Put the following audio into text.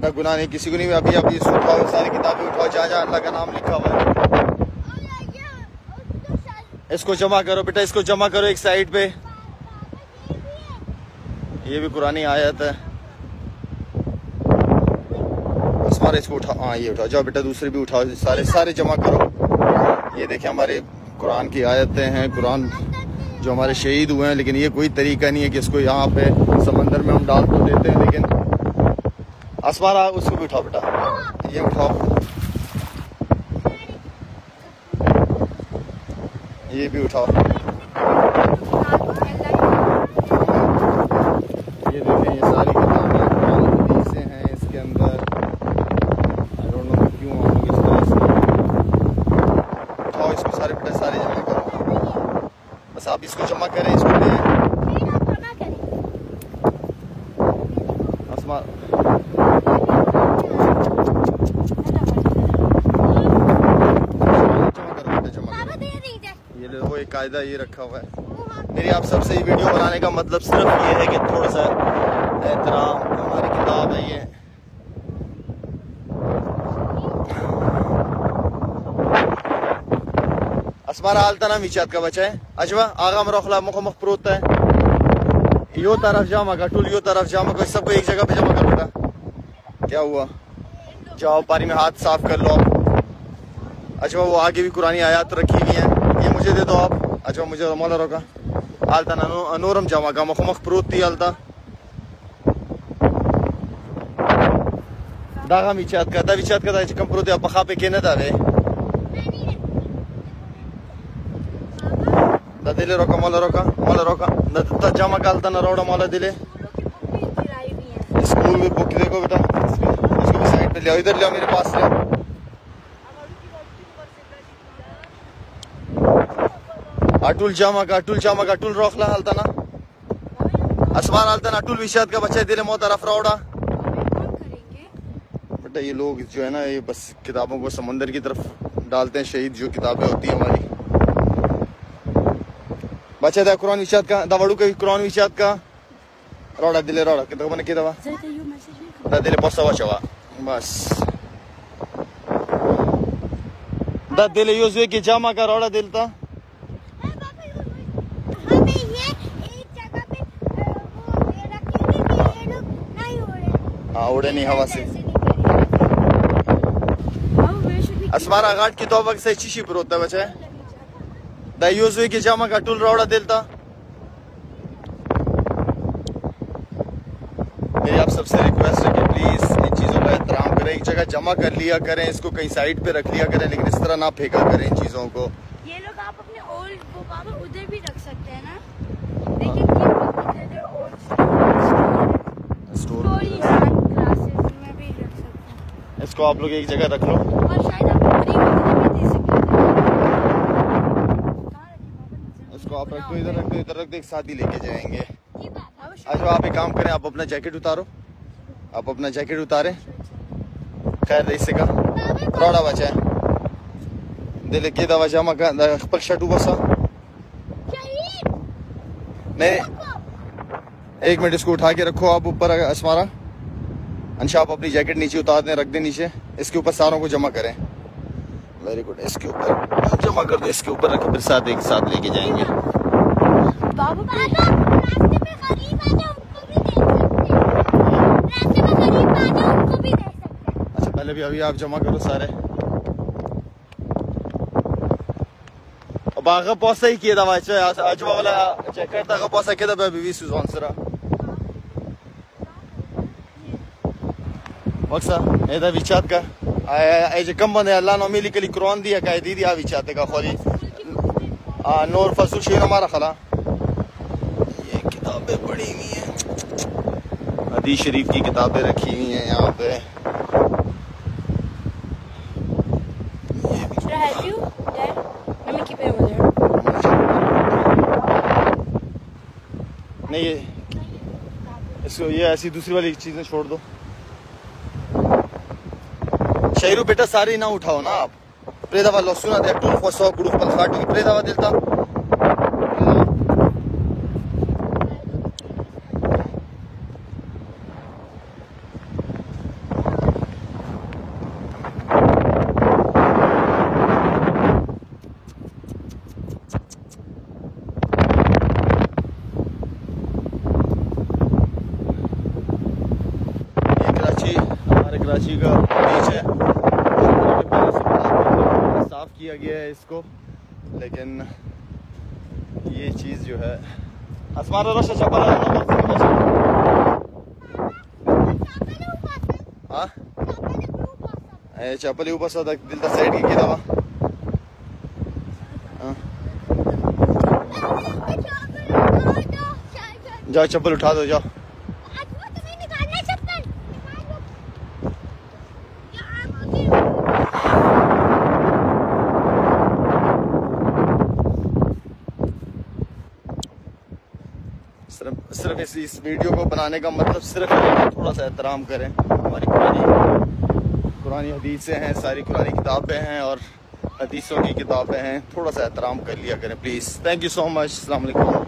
بیٹا، گناہ نہیں، کسی کو نہیں، ابھی ابھی اس اٹھاؤ، ساری کتابیں اٹھاؤ جہاں جہاں اللہ کا نام لکھا ہوا ہے۔ اس کو جمع کرو بیٹا، اس کو جمع کرو ایک سائڈ پہ۔ یہ بھی قرآن آیت ہے۔ اسمار اس کو اٹھا ہاں یہ اٹھاؤ۔ جاؤ بیٹا دوسرے بھی اٹھاؤ، سارے سارے جمع کرو۔ یہ دیکھیں ہمارے قرآن کی آیتیں ہیں، قرآن جو ہمارے شہید ہوئے ہیں، لیکن یہ کوئی طریقہ نہیں ہے کہ اس کو یہاں پہ سمندر میں ہم ڈال تو دیتے ہیں، لیکن اسمارا اس کو بھی اٹھاؤ بیٹا۔ یہ اٹھاؤ۔ یہ بھی اٹھاؤ۔ یہ دیکھیں، یہ ساری کتابیں قرآن حدیثیں ہیں اس کے اندر۔ کیوں اس طرح سے اٹھاؤ۔ اس کو سارے بیٹا سارے جمع کرو۔ بس آپ اس کو جمع کریں، اس کو دیں اسما جمع کرو بیٹا جمع کرو یہ لو وہ ایک قاعدہ یہ رکھا ہوا ہے۔ میری آپ سب سے یہ ویڈیو بنانے کا مطلب صرف یہ ہے کہ تھوڑا سا احترام، ہماری کتاب ہے یہ۔ اسمارا آلتا میچات کا بچہ ہے۔ اجوا، آغا مروخلا مخ مخ پروت ہے۔ یو طرف جامع کا ٹول، یو طرف جامع کا، سب کو ایک جگہ پہ جمع کر بیٹا کیا ہوا؟ جاؤ پانی میں ہاتھ صاف کر لو۔ اچھا وہ آگے بھی قرآن آیات رکھی ہوئی ہیں۔ یہ مجھے دے دو آپ۔ اچھا مجھے مولا روکا۔ آلتا نا نورم جمع کا مخ مخ پروت تھی آلتا داغا میچات کا، دا میچات کا دا چکم پروت ہے بخا پہ کہنے دا وے دا دلے روکا، مولا روکا مولا روکا۔ دا دا جمع کا آلتا نا روڑا مولا دلے۔ اسکول میں بک دیکھو بیٹا۔ اس کو بھی سائڈ پہ لے ادھر لے میرے پاس لے اٹول جامع کا اٹول جامع کا اٹول روخلا حالتا نا۔ اسمان حالتا نا، اٹول وشاد کا بچہ دل موت طرف روڑا۔ بیٹا یہ لوگ جو ہے نا، یہ بس کتابوں کو سمندر کی طرف ڈالتے ہیں، شہید جو کتابیں ہوتی ہیں ہماری۔ بچہ دا قرآن وشاد کا، دا کا قرآن وشاد کا۔ روڑا دلے روڑا کتاب نے کی دوا دا دلے پوسا وچوا بس۔ دا دلے یوزوے کی جامع کا روڑا دلتا نہیں ہوا سے۔ اسمارا گھاٹ کی توبہ سے چیشی پر ہوتا ہے بچے۔ دا یوزوی کی جامع کا ٹول روڑا دلتا میری آپ سب سے ریکویسٹ ہے کہ پلیز ان چیزوں کا احترام کریں ایک جگہ جمع کر لیا کریں اس کو کہیں سائڈ پہ رکھ لیا کریں لیکن اس طرح نہ پھینکا کریں ان چیزوں کو۔ یہ لوگ آپ اپنے اولڈ بابا ادھر بھی رکھ سکتے ہیں نا؟ لیکن یہ لوگ ادھر ادھر old store stories and classes میں بھی رکھ سکتے ہیں اس کو آپ لوگ ایک جگہ رکھ لو۔ دے اس کو آپ رکھ دو ادھر رکھ دو ادھر رکھ دو ایک ساتھ ہی لے کے جائیں گے۔ آج آپ ایک کام کریں آپ اپنا جیکٹ اتارو۔ آپ اپنا جیکٹ اتاریں۔ خیر اس سے کا روڑا بچا ہے۔ دل کی دا خپل شٹو بسا شہید! نہیں۔ ایک منٹ اس کو اٹھا کے رکھو آپ اوپر اسمارا۔ انشا آپ اپنی جیکٹ نیچے اتار دیں رکھ دیں نیچے۔ اس کے اوپر ساروں کو جمع کریں۔ ویری گڈ اس کے اوپر۔ جمع کر دیں اس کے اوپر رکھ پھر ساتھ ایک ساتھ لے کے جائیں گے۔ اچھا پہلے بھی ابھی آپ جمع کرو سارے۔ باغ پوسا ہی کیے دوا اجوا والا جیکٹ دا پوسا کیے دا بیبی سوزون سرا۔ وقسا ایدا ویچات کا ای جو کم بندے اللہ نو ملی کلی قرآن دیا کا دی دیا ویچات کا خوری آ، نور فضل شیر ہمارا خلا یہ کتابیں پڑھی ہوئی ہیں حدیث شریف کی کتابیں رکھی ہوئی ہیں یہاں پہ. نہیں یہ اس کو یہ ایسی دوسری والی چیزیں چھوڑ دو شیرو بیٹا سارے نہ اٹھاؤ نا آپ پریداوا سنا دے ٹون خوصو گروہ پل خاٹی پریداوا دلتا Here you go. ہے۔ سے صاف کیا گیا ہے اس کو، لیکن یہ چیز جو ہے روشن چپل ہاں؟ چپل ہی اوپر سا دل تا سائڈ کی دوا جاؤ، چپل اٹھا دو، جاؤ۔ صرف اس اس ویڈیو کو بنانے کا مطلب صرف کہ تھوڑا سا احترام کریں۔ ہماری پرانی قرآن حدیثیں ہیں، ساری قرآن کتابیں ہیں اور حدیثوں کی کتابیں ہیں۔ تھوڑا سا احترام کر لیا کریں please thank you so much السلام علیکم.